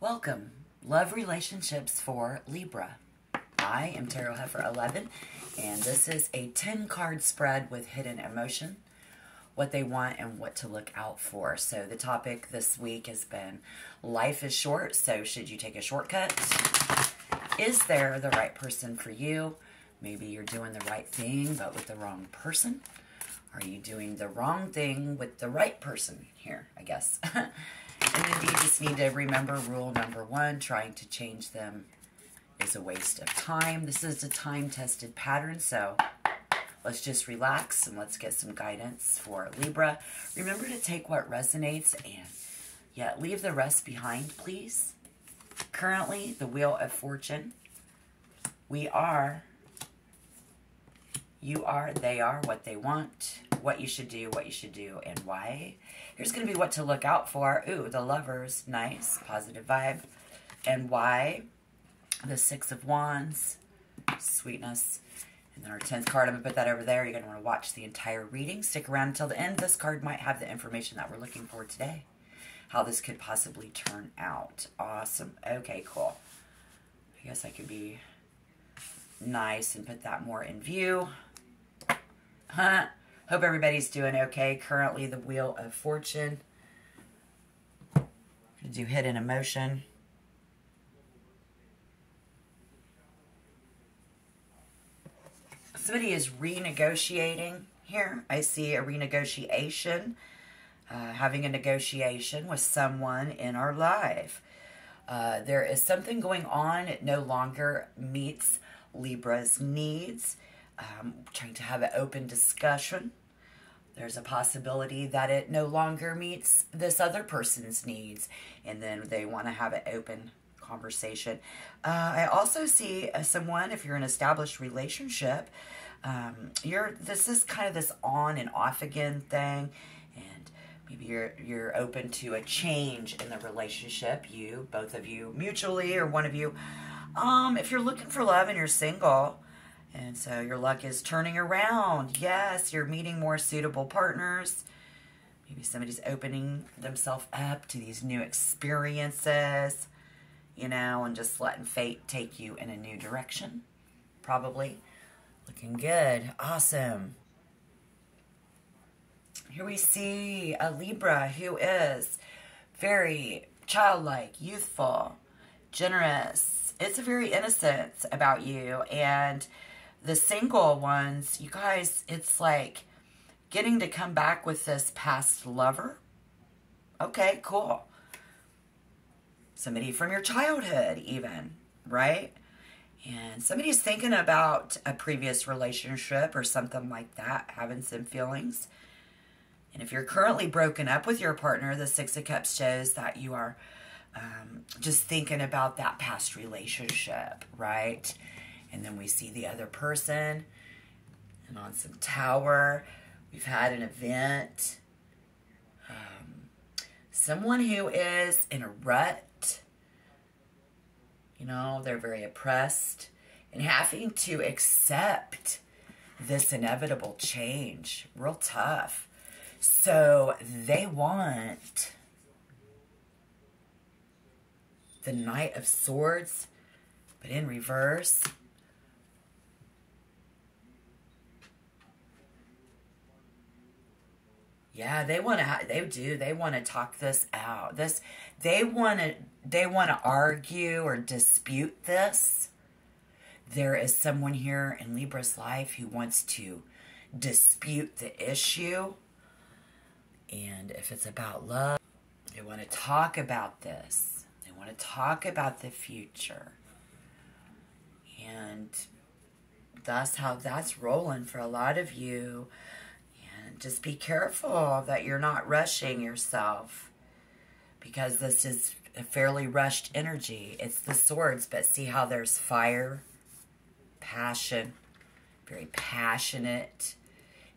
Welcome, Love Relationships for Libra. I am Tarot Heifer 11, and this is a 10 card spread with hidden emotion, what they want, and what to look out for. So, the topic this week has been Life is short, so should you take a shortcut? Is there the right person for you? Maybe you're doing the right thing, but with the wrong person. Are you doing the wrong thing with the right person here, I guess? and then you just need to remember rule number one trying to change them is a waste of time. This is a time tested pattern, so let's just relax and let's get some guidance for Libra. Remember to take what resonates and yeah, leave the rest behind, please. Currently, the Wheel of Fortune. We are you are, they are, what they want, what you should do, what you should do, and why. Here's going to be what to look out for. Ooh, the lovers, nice, positive vibe. And why? The Six of Wands, sweetness. And then our 10th card, I'm going to put that over there. You're going to want to watch the entire reading. Stick around until the end. This card might have the information that we're looking for today. How this could possibly turn out. Awesome. Okay, cool. I guess I could be nice and put that more in view. Huh? Hope everybody's doing okay. Currently, the Wheel of Fortune. Do hidden emotion. Somebody is renegotiating here. I see a renegotiation, uh, having a negotiation with someone in our life. Uh, there is something going on. It no longer meets Libra's needs um, trying to have an open discussion. There's a possibility that it no longer meets this other person's needs, and then they want to have an open conversation. Uh, I also see uh, someone, if you're in an established relationship, um, you're this is kind of this on and off again thing, and maybe you're you're open to a change in the relationship. You, both of you, mutually, or one of you. Um, if you're looking for love and you're single, and so your luck is turning around. Yes, you're meeting more suitable partners. Maybe somebody's opening themselves up to these new experiences, you know, and just letting fate take you in a new direction. Probably. Looking good. Awesome. Here we see a Libra who is very childlike, youthful, generous. It's a very innocence about you and the single ones, you guys, it's like getting to come back with this past lover. Okay, cool. Somebody from your childhood, even, right? And somebody's thinking about a previous relationship or something like that, having some feelings. And if you're currently broken up with your partner, the Six of Cups shows that you are um, just thinking about that past relationship, right? And then we see the other person. And on some tower we've had an event. Um, someone who is in a rut. You know they're very oppressed. And having to accept this inevitable change real tough. So they want the knight of swords but in reverse Yeah, they want to. They do. They want to talk this out. This. They want to. They want to argue or dispute this. There is someone here in Libra's life who wants to dispute the issue. And if it's about love, they want to talk about this. They want to talk about the future. And that's how that's rolling for a lot of you just be careful that you're not rushing yourself because this is a fairly rushed energy. It's the swords, but see how there's fire, passion, very passionate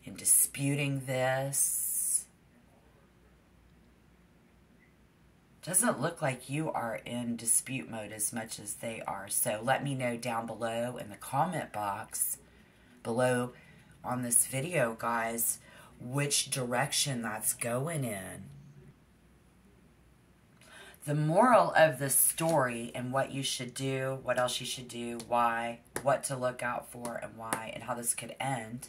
in disputing this. Doesn't look like you are in dispute mode as much as they are. So let me know down below in the comment box below on this video, guys, which direction that's going in. the moral of the story and what you should do, what else you should do, why, what to look out for, and why, and how this could end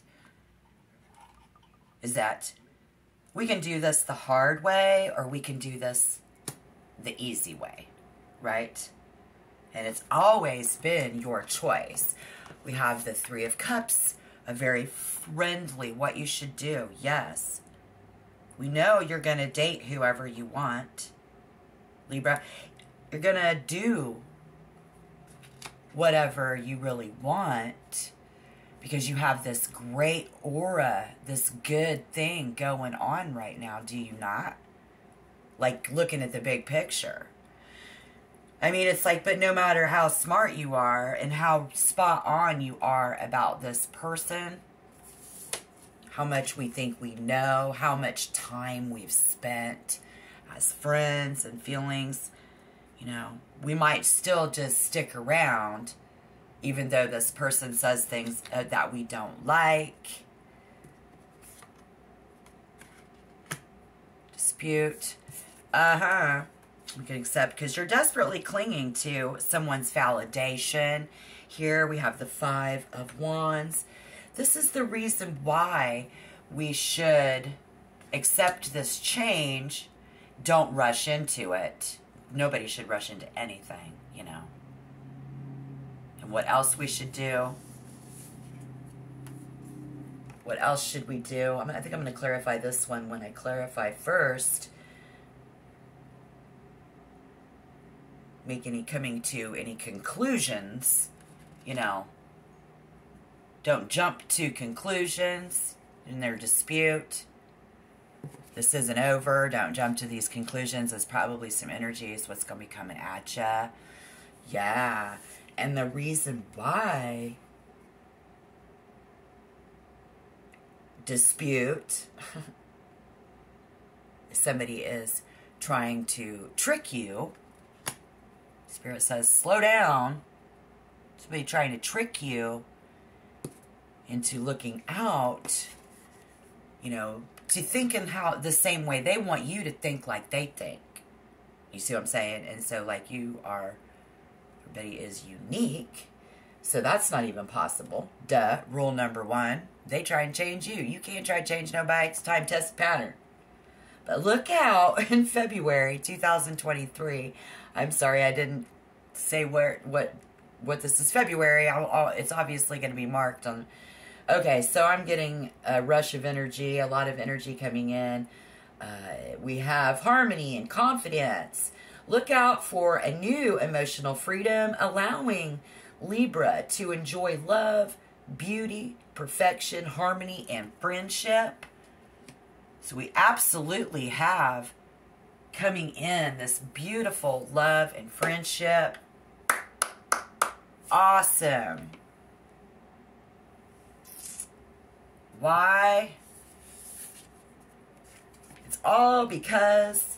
is that we can do this the hard way or we can do this the easy way, right? And it's always been your choice. We have the Three of Cups, a very friendly, what you should do. Yes. We know you're going to date whoever you want. Libra, you're going to do whatever you really want because you have this great aura, this good thing going on right now, do you not? Like looking at the big picture. I mean, it's like, but no matter how smart you are and how spot on you are about this person, how much we think we know, how much time we've spent as friends and feelings, you know, we might still just stick around even though this person says things uh, that we don't like. Dispute. Uh We can accept because you're desperately clinging to someone's validation. Here we have the Five of Wands. This is the reason why we should accept this change. Don't rush into it. Nobody should rush into anything, you know. And what else we should do. What else should we do? I, mean, I think I'm going to clarify this one when I clarify first. Make any coming to any conclusions, you know, don't jump to conclusions in their dispute. This isn't over. Don't jump to these conclusions. There's probably some energies, what's going to be coming at you. Yeah. And the reason why dispute somebody is trying to trick you. Spirit says, slow down. Somebody trying to trick you into looking out, you know, to thinking how the same way they want you to think like they think. You see what I'm saying? And so, like, you are, everybody is unique. So that's not even possible. Duh. Rule number one they try and change you. You can't try to change nobody. It's time tested pattern. But look out in February 2023. I'm sorry I didn't say where what what this is February. I'll, I'll, it's obviously going to be marked on Okay, so I'm getting a rush of energy, a lot of energy coming in. Uh, we have harmony and confidence. Look out for a new emotional freedom, allowing Libra to enjoy love, beauty, perfection, harmony, and friendship. So we absolutely have coming in this beautiful love and friendship. Awesome. Why? It's all because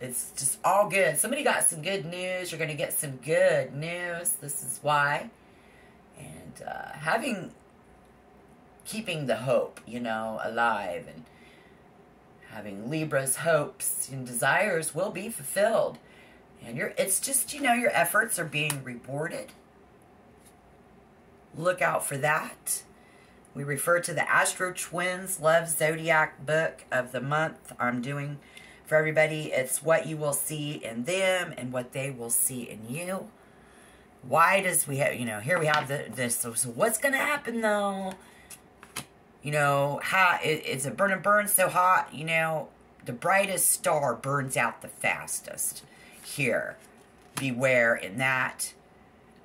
it's just all good. Somebody got some good news. You're going to get some good news. This is why. And uh, having, keeping the hope, you know, alive and having Libra's hopes and desires will be fulfilled. And your it's just, you know, your efforts are being rewarded look out for that. We refer to the Astro Twins Love Zodiac book of the month. I'm doing for everybody. It's what you will see in them and what they will see in you. Why does we have, you know, here we have the, this. So, what's going to happen though? You know, how it, it's a burn and burn so hot, you know, the brightest star burns out the fastest. Here, beware in that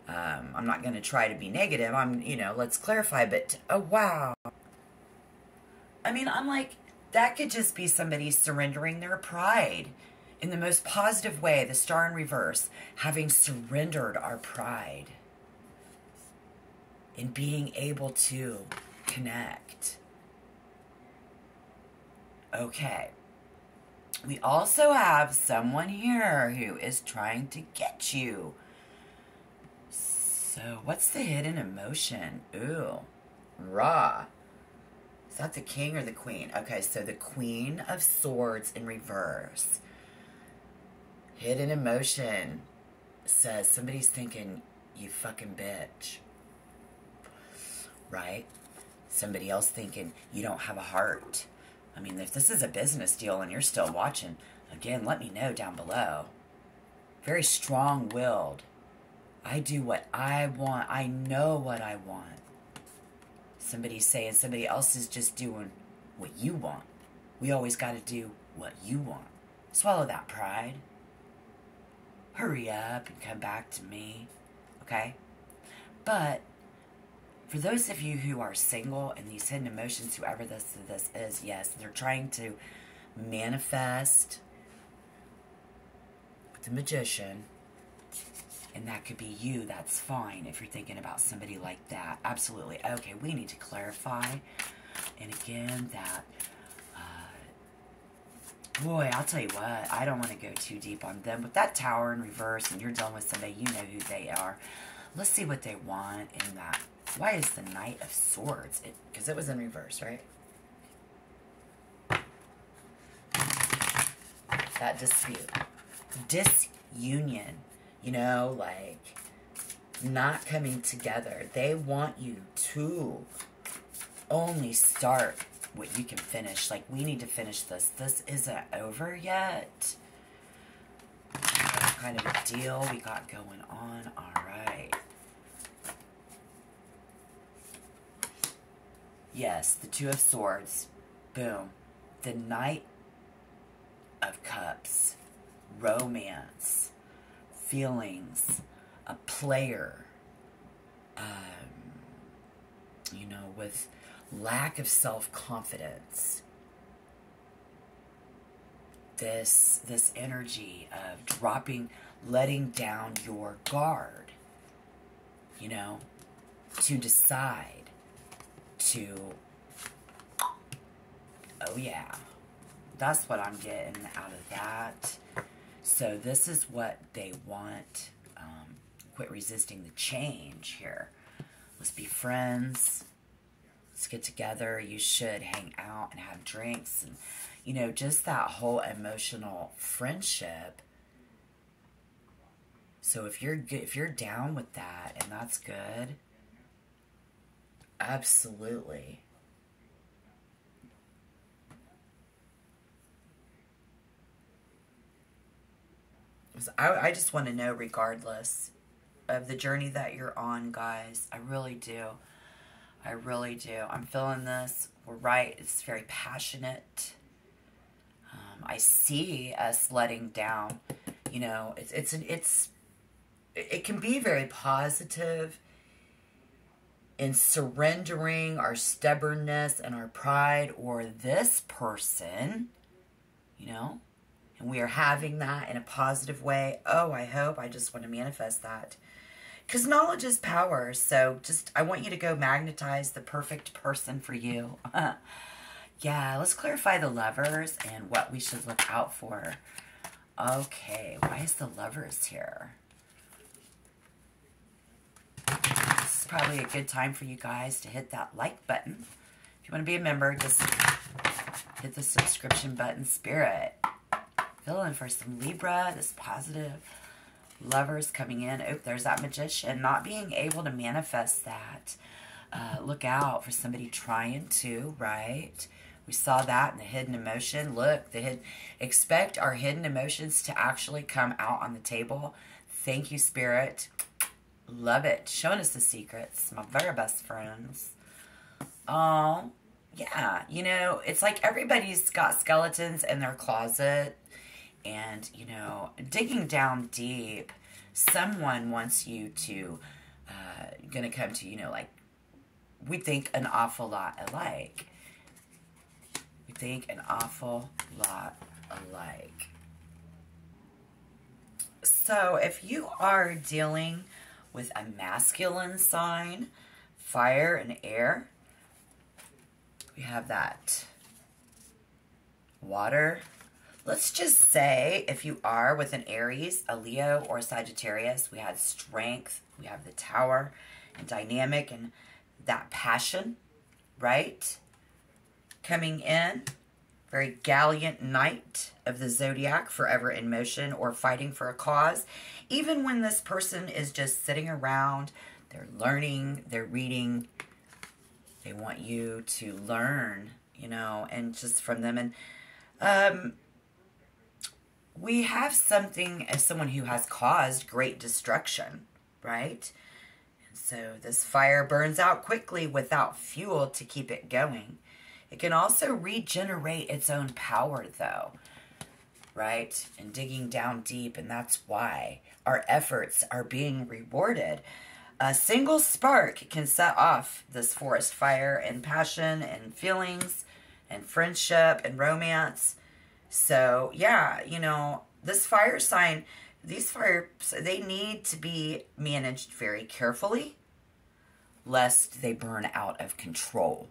um, I'm not going to try to be negative. I'm, you know, let's clarify, but oh, wow. I mean, I'm like, that could just be somebody surrendering their pride in the most positive way, the star in reverse, having surrendered our pride in being able to connect. Okay. We also have someone here who is trying to get you so, what's the hidden emotion? Ooh, raw. Is that the king or the queen? Okay, so the queen of swords in reverse. Hidden emotion says somebody's thinking, you fucking bitch. Right? Somebody else thinking, you don't have a heart. I mean, if this is a business deal and you're still watching, again, let me know down below. Very strong willed. I do what I want. I know what I want. Somebody's saying somebody else is just doing what you want. We always got to do what you want. Swallow that pride. Hurry up and come back to me. Okay? But for those of you who are single and these hidden emotions, whoever this this is, yes, they're trying to manifest with the magician and that could be you, that's fine if you're thinking about somebody like that. Absolutely. Okay, we need to clarify. And again, that, uh, boy, I'll tell you what, I don't want to go too deep on them. But that tower in reverse and you're done with somebody, you know who they are. Let's see what they want in that. Why is the Knight of Swords? Because it, it was in reverse, right? That dispute. Disunion you know, like not coming together. They want you to only start what you can finish. Like, we need to finish this. This isn't over yet. What kind of a deal we got going on? All right. Yes, the Two of Swords. Boom. The Knight of Cups. Romance feelings, a player, um, you know, with lack of self confidence. This this energy of dropping, letting down your guard. You know, to decide to. Oh yeah, that's what I'm getting out of that. So this is what they want. Um, quit resisting the change here. Let's be friends. Let's get together. You should hang out and have drinks and, you know, just that whole emotional friendship. So if you're good, if you're down with that and that's good, absolutely. I, I just want to know, regardless of the journey that you're on, guys. I really do. I really do. I'm feeling this. We're right. It's very passionate. Um, I see us letting down. You know, it's it's an, it's it can be very positive in surrendering our stubbornness and our pride or this person. You know, and we are having that in a positive way. Oh, I hope. I just want to manifest that. Because knowledge is power. So just, I want you to go magnetize the perfect person for you. yeah, let's clarify the lovers and what we should look out for. Okay, why is the lovers here? This is probably a good time for you guys to hit that like button. If you want to be a member, just hit the subscription button, Spirit feeling for some Libra, this positive lovers coming in. Oh, there's that magician. Not being able to manifest that. Uh, look out for somebody trying to, right? We saw that in the hidden emotion. Look, the expect our hidden emotions to actually come out on the table. Thank you, Spirit. Love it. Showing us the secrets. My very best friends. Oh, yeah. You know, it's like everybody's got skeletons in their closet and you know digging down deep someone wants you to uh, gonna come to you know like we think an awful lot alike we think an awful lot alike so if you are dealing with a masculine sign fire and air we have that water Let's just say if you are with an Aries, a Leo, or a Sagittarius, we had strength, we have the tower and dynamic and that passion, right? coming in. Very gallant knight of the zodiac, forever in motion or fighting for a cause. Even when this person is just sitting around, they're learning, they're reading, they want you to learn, you know, and just from them. And um, we have something as someone who has caused great destruction, right? And so this fire burns out quickly without fuel to keep it going. It can also regenerate its own power, though, right? And digging down deep, and that's why our efforts are being rewarded. A single spark can set off this forest fire and passion and feelings and friendship and romance. So, yeah, you know, this fire sign, these fires, they need to be managed very carefully lest they burn out of control.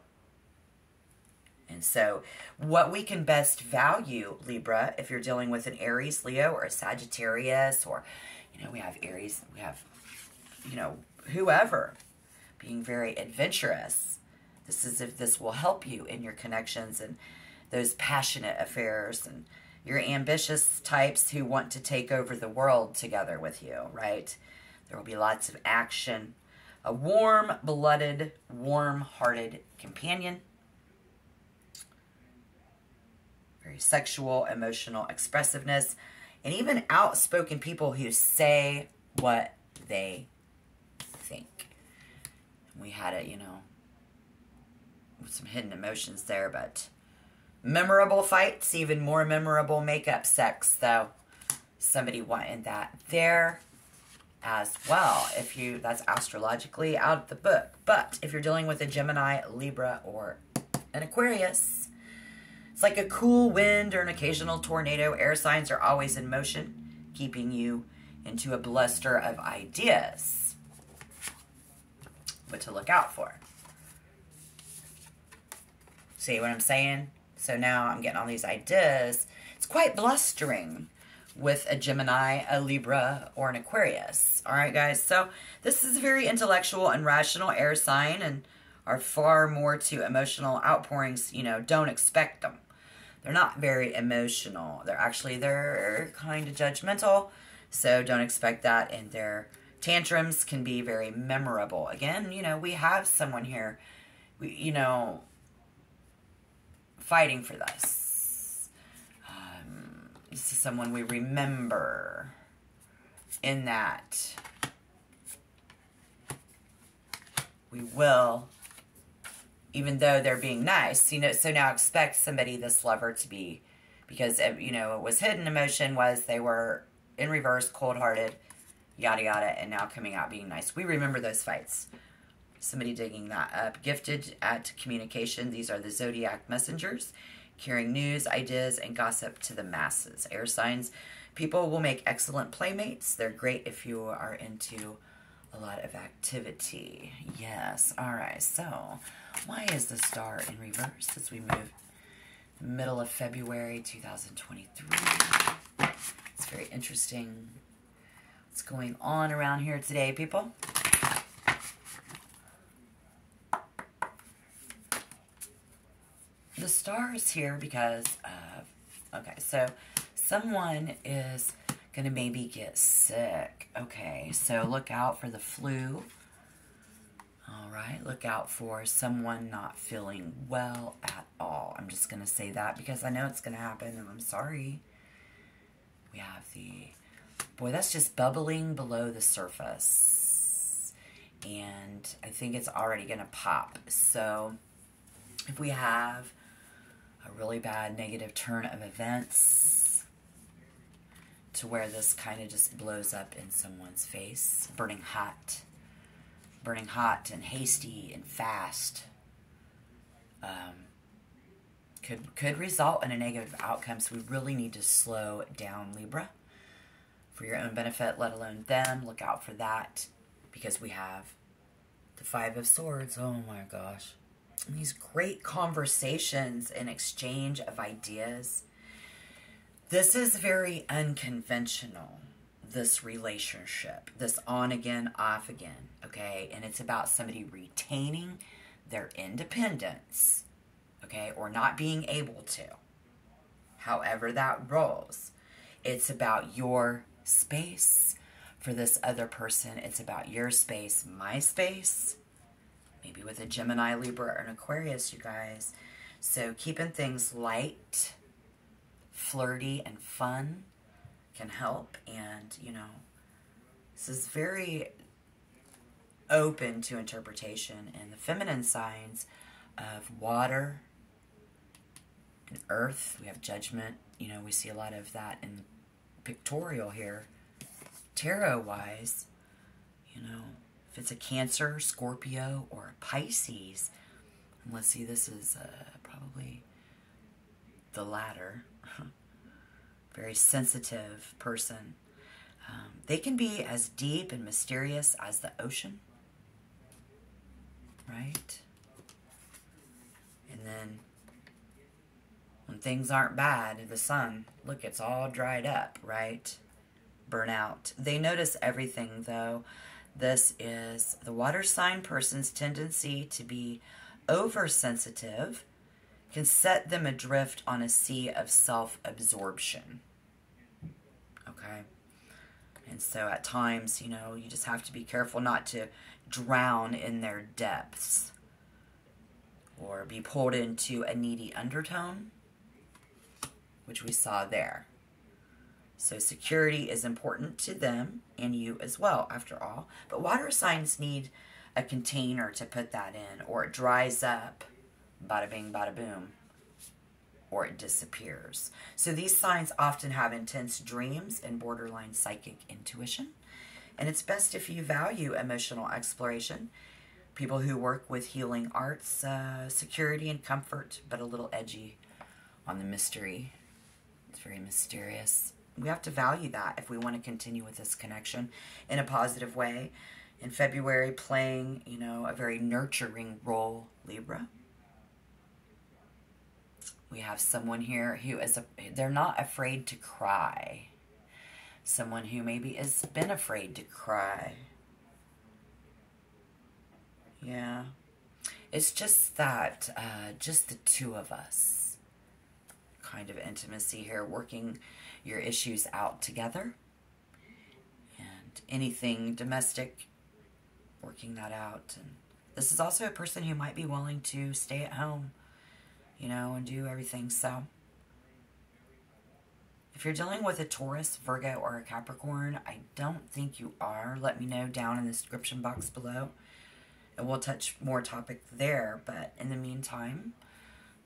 And so, what we can best value, Libra, if you're dealing with an Aries, Leo, or a Sagittarius, or, you know, we have Aries, we have, you know, whoever being very adventurous. This is if this will help you in your connections and those passionate affairs and your ambitious types who want to take over the world together with you, right? There will be lots of action. A warm blooded, warm hearted companion sexual, emotional expressiveness, and even outspoken people who say what they think. We had it, you know, with some hidden emotions there, but memorable fights, even more memorable makeup sex, though. Somebody wanted that there as well. If you, that's astrologically out of the book. But if you're dealing with a Gemini, Libra, or an Aquarius, it's like a cool wind or an occasional tornado. Air signs are always in motion, keeping you into a bluster of ideas. What to look out for. See what I'm saying? So now I'm getting all these ideas. It's quite blustering with a Gemini, a Libra, or an Aquarius. All right, guys. So this is a very intellectual and rational air sign and are far more to emotional outpourings. You know, don't expect them they're not very emotional. They're actually they're kind of judgmental, so don't expect that. And their tantrums can be very memorable. Again, you know, we have someone here, we you know, fighting for this. Um, this is someone we remember in that we will even though they're being nice. You know, so now expect somebody, this lover, to be, because, uh, you know, it was hidden emotion was they were in reverse, cold hearted, yada yada, and now coming out being nice. We remember those fights. Somebody digging that up. Gifted at communication. These are the zodiac messengers, carrying news, ideas, and gossip to the masses. Air signs. People will make excellent playmates. They're great if you are into a lot of activity. Yes. All right. So why is the star in reverse as we move middle of February 2023? It's very interesting what's going on around here today, people. The star is here because of, okay, so someone is to maybe get sick. Okay, so look out for the flu all right, look out for someone not feeling well at all. I'm just to say that because I know it's to happen and I'm sorry. We have the, boy, that's just bubbling below the surface. And I think it's already to pop. So if we have a really bad negative turn of events to where this kind of just blows up in someone's face, burning hot burning hot and hasty and fast um, could could result in a negative outcome. So we really need to slow down Libra for your own benefit, let alone them. Look out for that because we have the Five of Swords. Oh my gosh. And these great conversations and exchange of ideas. This is very unconventional this relationship, this on again, off again, okay? And it's about somebody retaining their independence, okay, or not being able to. However, that rolls. It's about your space. For this other person, it's about your space, my space. Maybe with a Gemini, Libra, or an Aquarius, you guys. So keeping things light, flirty, and fun can help. And, you know, this is very open to interpretation. And the feminine signs of water and earth, we have judgment. You know, we see a lot of that in the pictorial here. Tarot wise, you know, if it's a Cancer, Scorpio, or a Pisces, and let's see, this is uh, probably the latter. Very sensitive person. Um, they can be as deep and mysterious as the ocean, right? And then when things aren't bad, the sun, look, it's all dried up, right? Burnout. They notice everything, though. This is the water sign person's tendency to be oversensitive can set them adrift on a sea of self absorption. Okay? And so at times, you know, you just have to be careful not to drown in their depths or be pulled into a needy undertone, which we saw there. So security is important to them and you as well, after all. But water signs need a container to put that in, or it dries up, bada bing, bada boom, or it disappears. So these signs often have intense dreams and borderline psychic intuition. And it's best if you value emotional exploration. People who work with healing arts, uh, security and comfort, but a little edgy on the mystery. It's very mysterious. We have to value that if we want to continue with this connection in a positive way. In February, playing, you know, a very nurturing role, Libra. We have someone here who is, a, they're not afraid to cry. Someone who maybe has been afraid to cry. Yeah. It's just that, uh, just the two of us kind of intimacy here, working your issues out together. And anything domestic, working that out. And this is also a person who might be willing to stay at home, you know, and do everything. So, if you're dealing with a Taurus, Virgo, or a Capricorn, I don't think you are. Let me know down in the description box below. And we'll touch more topic there. But in the meantime,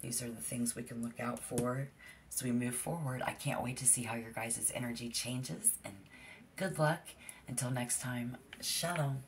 these are the things we can look out for as we move forward. I can't wait to see how your guys' energy changes. And good luck. Until next time, shalom.